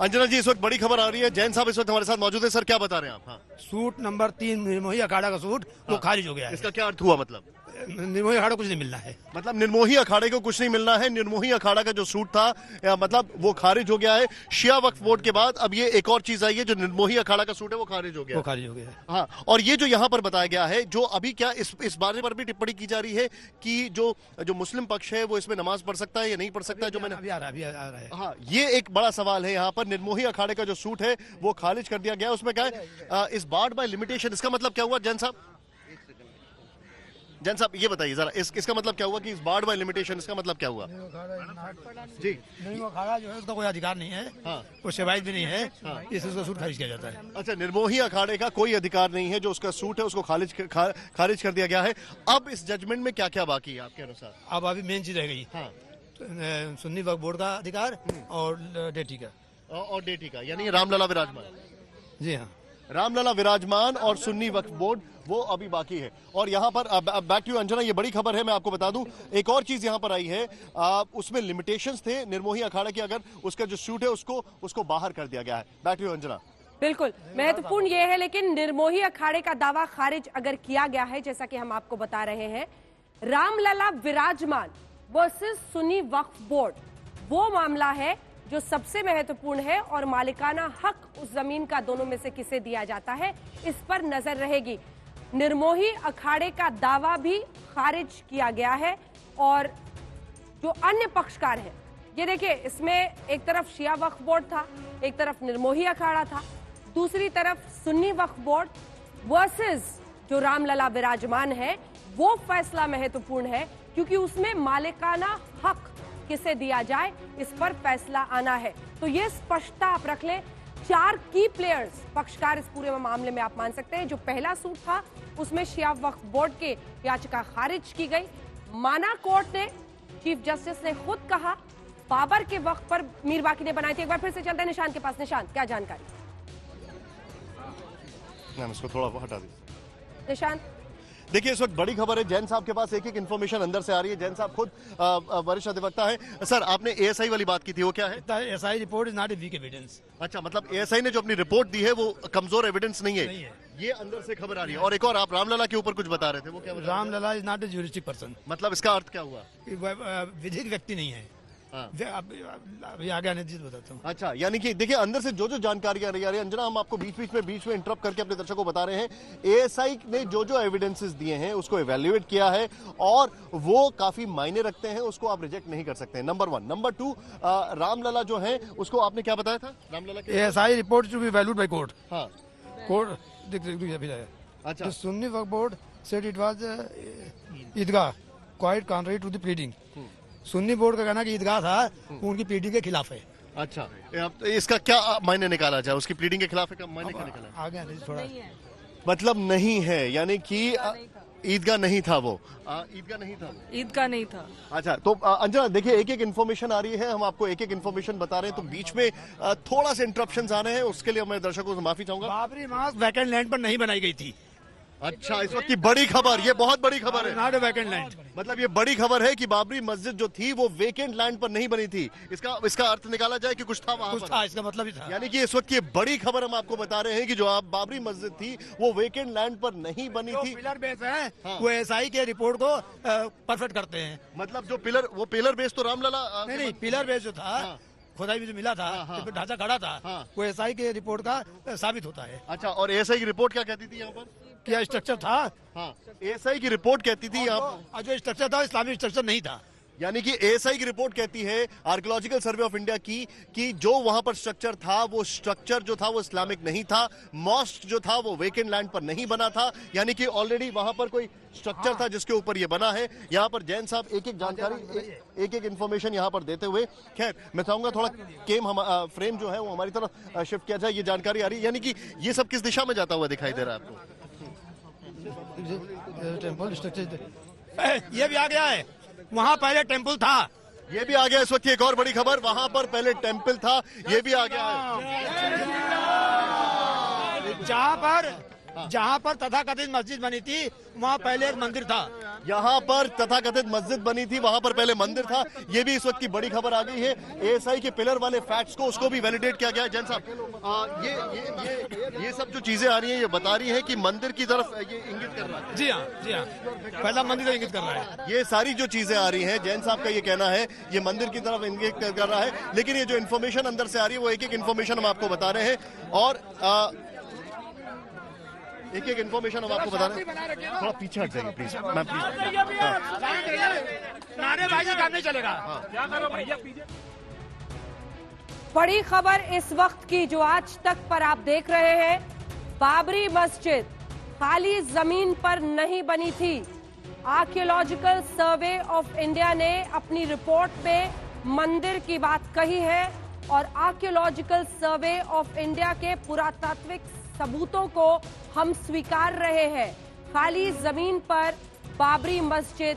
अंजना जी इस वक्त बड़ी खबर आ रही है। जैन साहब इस वक्त हमारे साथ मौजूद है। सर क्या बता रहे हैं आप? हाँ। सूट नंबर तीन निर्मोही अखाड़ा का सूट वो खारिज हो गया इसका क्या अर्थ हुआ मतलब? निर्मोही अखाड़ा कुछ नहीं मिलना है। मतलब निर्मोही अखाड़े को कुछ नहीं मिलना है। निर्मोही अखाड़ा का जो सूट था या मतलब वो खारिज हो गया है। शिया वक्फ बोर्ड के बाद अब ये एक और चीज़ आई है जो निर्मोही अखाड़ा का सूट है वो खारिज हो गया। वो खारिज हो गया हाँ। और ये जो यहाँ पर बताया गया है जो अभी क्या इस इस बारे पर भी टिप्पणी की जा रही है कि जो जो मुस्लिम पक्ष है वो इसमें नमाज़ पढ़ सकता है या नहीं पढ़ सकता है जो मैंने अभी आ रहा है अभी आ रहा है। हाँ ये एक बड़ा सवाल है यहाँ पर। निर्मोही अखाड़े का जो सूट है वो खारिज कर दिया गया। उसमें क्या है? इस बार्ड बाय लिमिटेशन इसका मतलब क्या हुआ जैन साहब? जैन साहब ये बताइए जरा इस, इसका मतलब क्या हुआ कि इस बार्ड बाय लिमिटेशन इसका मतलब क्या हुआ? जी। निर्मोही अखाड़ा जो है उसका कोई अधिकार नहीं है। हाँ। कोई शिवायत भी नहीं है। इससे उसका सूट खारिज किया जाता है। अच्छा निर्मोही अखाड़े का कोई अधिकार नहीं है जो उसका सूट है उसको खारिज खारिज कर दिया गया है। अब इस जजमेंट में क्या क्या बाकी है आपके अनुसार? अब अभी मेन चीज़ रह गई। हाँ। तो, सुन्नी वक्त बोर्ड का अधिकार और डेटी का। और और डेटी का यानी रामलला विराजमान। जी हाँ। रामलला विराजमान और सुन्नी वक्फ बोर्ड वो अभी बाकी है। और यहाँ पर बैक टू अंजना ये बड़ी खबर है मैं आपको बता दूँ। एक और चीज़ यहाँ पर आई है आ, उसमें लिमिटेशंस थे निर्मोही अखाड़ा की अगर उसका जो शूट है उसको उसको बाहर कर दिया गया है। Back to Anjana. बिल्कुल महत्वपूर्ण ये है लेकिन निर्मोही अखाड़े का दावा खारिज अगर किया गया है जैसा कि हम आपको बता रहे हैं रामलला विराजमान वर्सेस सुन्नी वक्फ बोर्ड वो मामला है जो सबसे महत्वपूर्ण है और मालिकाना हक उस ज़मीन का दोनों में से किसे दिया जाता है, इस पर नज़र रहेगी। निर्मोही अखाड़े का दावा भी खारिज किया गया है और जो अन्य पक्षकार हैं, ये देखिए, इसमें एक तरफ़ शिया वक्फ बोर्ड था, एक तरफ़ निर्मोही अखाड़ा था, दूसरी तरफ़ सुन्नी वक्फ बोर्ड वर्सेस जो रामलला विराजमान है, वो फैसला महत्वपूर्ण है, क्योंकि उसमें मालिकाना हक किसे दिया जाए इस पर फैसला आना है। तो ये स्पष्टता आप रख लें। चार की प्लेयर्स पक्षकार इस पूरे मामले में आप मान सकते हैं। जो पहला सूट था उसमें शिया वक्फ बोर्ड के याचिका खारिज की गई। माना कोर्ट ने चीफ जस्टिस ने खुद कहा बाबर के वक्त पर मीर बाकी ने बनाई थी। एक बार फिर से चलते हैं निशान के पास। निशान क्या जानकारी? इसको थोड़ा हटा दीजिए। निशान? देखिए इस वक्त बड़ी खबर है। जैन साहब के पास एक एक इन्फॉर्मेशन अंदर से आ रही है। जैन साहब खुद वरिष्ठ अधिवक्ता है। सर आपने एएसआई वाली बात की थी वो क्या है? S I report is not a weak evidence अच्छा मतलब एएसआई ने जो अपनी रिपोर्ट दी है वो कमज़ोर एविडेंस नहीं है, नहीं है। ये अंदर से खबर आ रही है। और एक और आप रामलला के ऊपर कुछ बता रहे थे वो क्या बता रहे Ram Lalla is not a juristic person मतलब इसका अर्थ क्या हुआ? विधिक व्यक्ति नहीं है। अभी आगे आने दीजिए बताता हूँ। अच्छा यानी कि देखिए अंदर से जो जो जानकारी आ रही है अंजना हम आपको बीच बीच में बीच में इंटरप्ट करके अपने दर्शकों को बता रहे हैं एएसआई ने जो जो एविडेंसेस दिए हैं उसको एवेल्युएट किया है और वो काफ़ी मायने रखते हैं उसको आप रिजेक्ट नहीं कर सकते। Number one number two Ramlalla जो है उसको आपने क्या बताया था? रामलला के S I report to be valued by court हाँ। कोर्ट अच्छा। The Sunni Board said it was uh, Idgah quite contrary to the pleading. Sunni board का कहना कि ईदगाह था वो उनकी प्लीडिंग के खिलाफ है। अच्छा। अब इसका क्या मायने निकाला जाए? उसकी प्लीडिंग के खिलाफ क्या मायने क्या निकाला है? आगे आने थोड़ा। मतलब नहीं है यानी कि ईदगाह नहीं था। वो। ईदगाह नहीं था वो। ईद का नहीं था। अच्छा तो अंजना देखिए एक एक इन्फॉर्मेशन आ रही है हम आपको एक एक इन्फॉर्मेशन बता रहे हैं तो बीच में थोड़ा सा इंटरप्शन आ रहे हैं उसके लिए मैं दर्शकों से माफ़ी चाहूँगा। बाबरी मस्जिद वैकेंट लैंड पर नहीं बनाई गई थी। अच्छा इस वक्त की बड़ी खबर ये बहुत बड़ी खबर है। नॉट ए वैकेंट लैंड मतलब ये बड़ी खबर है कि बाबरी मस्जिद जो थी वो वेकेंट लैंड पर नहीं बनी थी। इसका इसका अर्थ निकाला जाए कि कुछ था वहाँ कुछ था इसका मतलब ही था। यानी कि इस वक्त की बड़ी खबर हम आपको बता रहे हैं कि जो आप बाबरी मस्जिद थी वो वेकेंट लैंड पर नहीं बनी थी। पिलर बेस है हाँ। वो एस आई के रिपोर्ट को परफेक्ट करते हैं। मतलब जो पिलर वो पिलर बेस तो रामलला नहीं नहीं पिलर बेस जो था हाँ। खुदाई भी जो मिला था हाँ, हाँ। ढांचा खड़ा था हाँ। वो एस आई के रिपोर्ट का साबित होता है। अच्छा और एएसआई की रिपोर्ट क्या कहती थी यहाँ पर? क्या स्ट्रक्चर था? हाँ। एएसआई की रिपोर्ट कहती थी और जो स्ट्रक्चर था इस्लामिक स्ट्रक्चर नहीं था। यानी कि एएसआई की रिपोर्ट कहती है आर्कोलॉजिकल सर्वे ऑफ़ इंडिया की कि जो वहाँ पर स्ट्रक्चर था वो स्ट्रक्चर जो था वो इस्लामिक नहीं था। मॉस्क जो था वो वेकेंट लैंड पर नहीं बना था। यानी कि ऑलरेडी वहाँ पर कोई स्ट्रक्चर था जिसके ऊपर ये बना है। यहाँ पर जैन साहब एक एक जानकारी ए- एक एक इन्फॉर्मेशन यहाँ पर देते हुए खैर मैं चाहूँगा थोड़ा केम हम फ्रेम जो है वो हमारी तरफ़ शिफ्ट किया जाए ये जानकारी आ रही है। यानी कि ये सब किस दिशा में जाता हुआ दिखाई दे रहा है आपको? टेंपल ये भी आ गया है। वहाँ पहले टेंपल था। ये भी आ गया इस वक्त की एक और बड़ी खबर। वहाँ पर पहले टेंपल था ये भी आ गया है। जहाँ पर जहाँ पर तथाकथित मस्जिद बनी थी वहाँ पहले एक मंदिर था। यहाँ पर तथाकथित मस्जिद बनी थी वहाँ पर पहले मंदिर था। ये भी इस वक्त की बड़ी खबर आ गई है। एएसआई के पिलर वाले फैक्ट्स को उसको भी वैलिडेट किया गया है जैन साहब। ये ये ये ये सब जो चीज़ें आ रही हैं ये बता रही हैं कि मंदिर की तरफ़ ये इंगित कर रहा है। जी हाँ जी हाँ। पहला मंदिर को इंगित कर रहा है। ये सारी जो चीज़ें आ रही हैं जैन साहब का ये कहना है ये मंदिर की तरफ़ इंगित कर रहा है। लेकिन ये जो इन्फॉर्मेशन अंदर से आ रही है वो एक एक इन्फॉर्मेशन हम आपको बता रहे हैं। और एक एक इन्फॉर्मेशन हम आपको बता रहे हैं। थोड़ा पीछे हट जाइए प्लीज़ मैम प्लीज़ नारेबाजी नहीं चलेगा। बड़ी खबर इस वक्त की जो आज तक पर आप देख रहे हैं बाबरी मस्जिद खाली ज़मीन पर नहीं बनी थी। आर्कियोलॉजिकल सर्वे ऑफ़ इंडिया ने अपनी रिपोर्ट में मंदिर की बात कही है और आर्कियोलॉजिकल सर्वे ऑफ़ इंडिया के पुरातात्विक सबूतों को हम स्वीकार रहे हैं। खाली ज़मीन पर बाबरी मस्जिद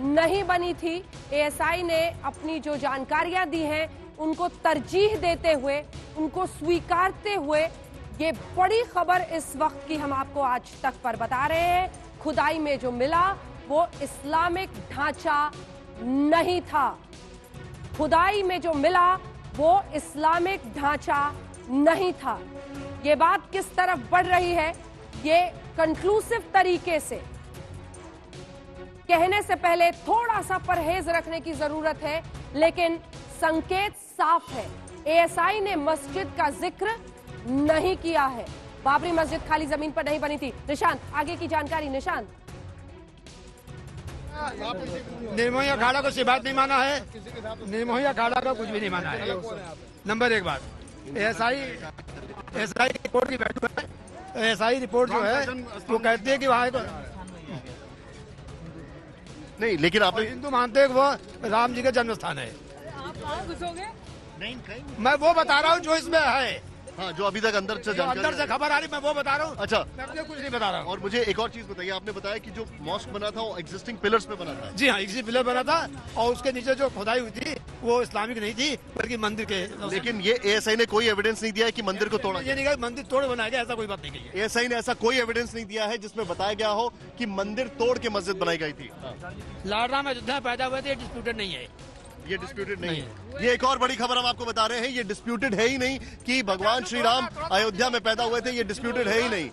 नहीं बनी थी। एएसआई ने अपनी जो जानकारियाँ दी हैं, उनको तरजीह देते हुए, उनको स्वीकारते हुए ये बड़ी खबर इस वक्त की हम आपको आज तक पर बता रहे हैं। खुदाई में जो मिला, वो इस्लामिक ढांचा नहीं था। खुदाई में जो मिला, वो इस्लामिक ढांचा नहीं था। ये बात किस तरफ़ बढ़ रही है? ये कंक्लूसिव तरीके से। कहने से पहले थोड़ा सा परहेज रखने की ज़रूरत है, लेकिन संकेत साफ़ है। एएसआई ने मस्जिद का ज़िक्र नहीं किया है। बाबरी मस्जिद खाली ज़मीन पर नहीं बनी थी। निशांत, आगे की जानकारी, निशांत। निर्मोही अखाड़ा को सिबात नहीं माना है। निर्मोही अखाड़ा का कुछ भी नहीं माना है। नंबर एक बात। S I S I report की वैल्यू है। एस आई रिपोर्ट जो है वो कहती है कि वहाँ नहीं लेकिन आप हिंदू मानते हैं वो राम जी का जन्म स्थान है मैं वो बता रहा हूँ जो इसमें है। हाँ जो अभी तक अंदर से अंदर से खबर आ रही मैं वो बता रहा हूँ। अच्छा। मैं अपने कुछ नहीं बता रहा। और मुझे एक और चीज़ बताइए आपने बताया कि जो मॉस्क बना था वो एग्जिस्टिंग पिलर्स पे बना था। जी हाँ इसी पिलर बना था और उसके नीचे जो खुदाई हुई थी वो इस्लामिक नहीं थी बल्कि मंदिर के लेकिन ये एएसआई ने कोई एविडेंस नहीं दिया है कि मंदिर को तोड़ा ये नहीं कहा मंदिर तोड़ बनाया गया ऐसा कोई बात नहीं कही है। एएसआई ने ऐसा कोई एविडेंस नहीं दिया है जिसमें बताया गया हो कि मंदिर तोड़ के मस्जिद बनाई गई थी। लाडरा में अयोध्या पैदा हुए थे डिस्प्यूटेड नहीं है। ये डिस्प्यूटेड नहीं है। ये एक और बड़ी खबर हम आपको बता रहे हैं ये डिस्प्यूटेड है ही नहीं कि भगवान श्री राम अयोध्या में पैदा हुए थे ये डिस्प्यूटेड है ही नहीं।